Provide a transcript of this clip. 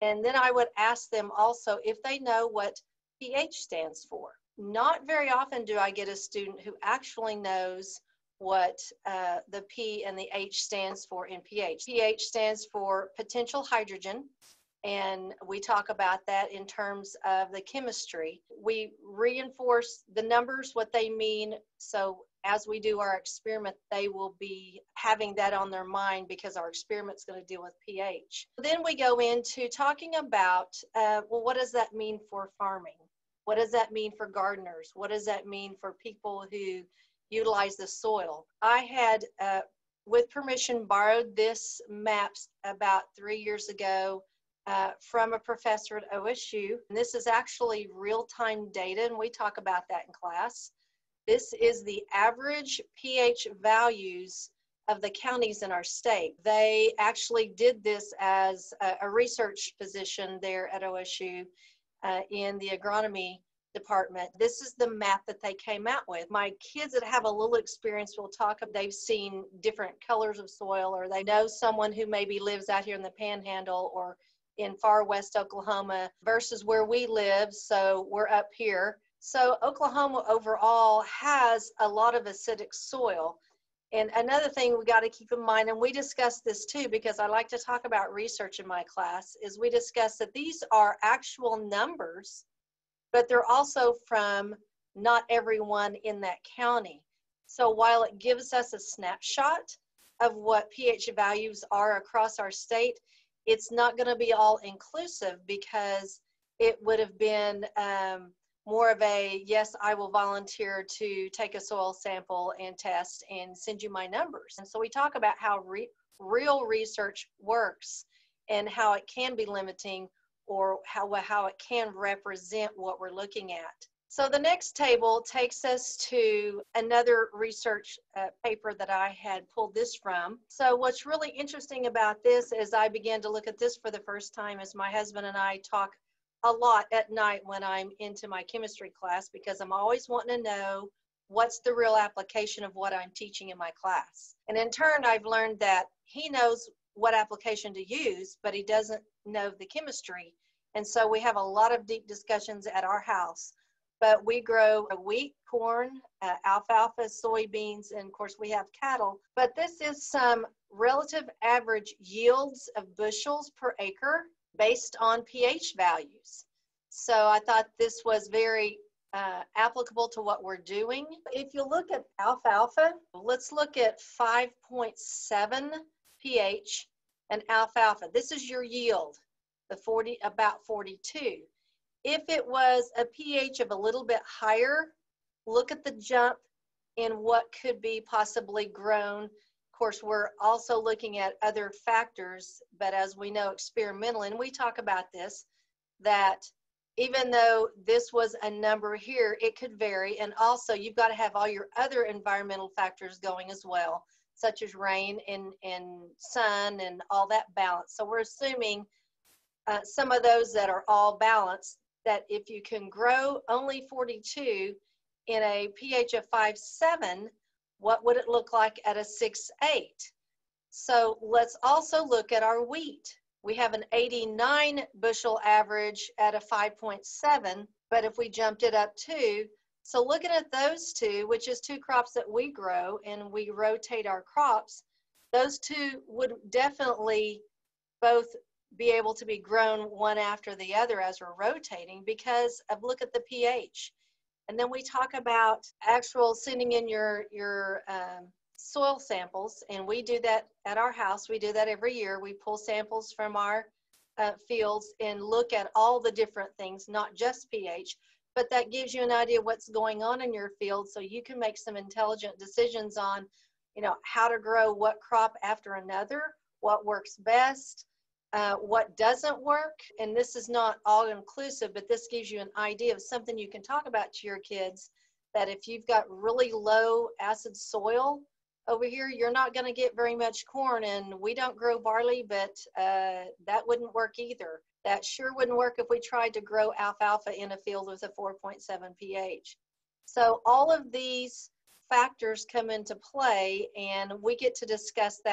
And then I would ask them also if they know what pH stands for. Not very often do I get a student who actually knows what uh, the P and the H stands for in pH. pH stands for potential hydrogen, and we talk about that in terms of the chemistry. We reinforce the numbers, what they mean, so as we do our experiment, they will be having that on their mind because our experiment's going to deal with pH. Then we go into talking about, uh, well, what does that mean for farming? What does that mean for gardeners? What does that mean for people who utilize the soil? I had, uh, with permission, borrowed this maps about three years ago uh, from a professor at OSU. And this is actually real-time data, and we talk about that in class. This is the average pH values of the counties in our state. They actually did this as a, a research position there at OSU uh, in the agronomy department. This is the map that they came out with. My kids that have a little experience will talk of they've seen different colors of soil or they know someone who maybe lives out here in the panhandle or in far west Oklahoma versus where we live. So we're up here. So Oklahoma overall has a lot of acidic soil. And another thing we got to keep in mind, and we discussed this too, because I like to talk about research in my class, is we discussed that these are actual numbers, but they're also from not everyone in that county. So while it gives us a snapshot of what pH values are across our state, it's not going to be all inclusive because it would have been um, more of a yes, I will volunteer to take a soil sample and test and send you my numbers. And so we talk about how re- real research works and how it can be limiting or how, how it can represent what we're looking at. So the next table takes us to another research uh, paper that I had pulled this from. So what's really interesting about this is I began to look at this for the first time as my husband and I talk a lot at night when I'm into my chemistry class because I'm always wanting to know what's the real application of what I'm teaching in my class. And in turn, I've learned that he knows what application to use, but he doesn't know the chemistry. And so we have a lot of deep discussions at our house. But we grow wheat, corn, uh, alfalfa, soybeans, and of course we have cattle. But this is some relative average yields of bushels per acre based on pH values. So I thought this was very uh, applicable to what we're doing. If you look at alfalfa, let's look at 5.7 pH and alfalfa. This is your yield, the 40 about 42. If it was a pH of a little bit higher, look at the jump in what could be possibly grown Of course, we're also looking at other factors, but as we know experimentally, and we talk about this, that even though this was a number here, it could vary. And also, you've got to have all your other environmental factors going as well, such as rain and, and sun and all that balance. So, we're assuming uh, some of those that are all balanced, that if you can grow only 42 in a pH of 5.7, what would it look like at a 6.8? So let's also look at our wheat. We have an 89 bushel average at a 5.7, but if we jumped it up two, so looking at those two, which is two crops that we grow and we rotate our crops, those two would definitely both be able to be grown one after the other as we're rotating because of look at the pH. And then we talk about actual sending in your, your um, soil samples. And we do that at our house. We do that every year. We pull samples from our uh, fields and look at all the different things, not just pH, but that gives you an idea what's going on in your field so you can make some intelligent decisions on, you know, how to grow what crop after another, what works best, uh, what doesn't work. And this is not all inclusive, but this gives you an idea of something you can talk about to your kids that if you've got really low acid soil over here, you're not going to get very much corn. And we don't grow barley, but uh, that wouldn't work either. That sure wouldn't work if we tried to grow alfalfa in a field with a 4.7 pH. So all of these factors come into play and we get to discuss that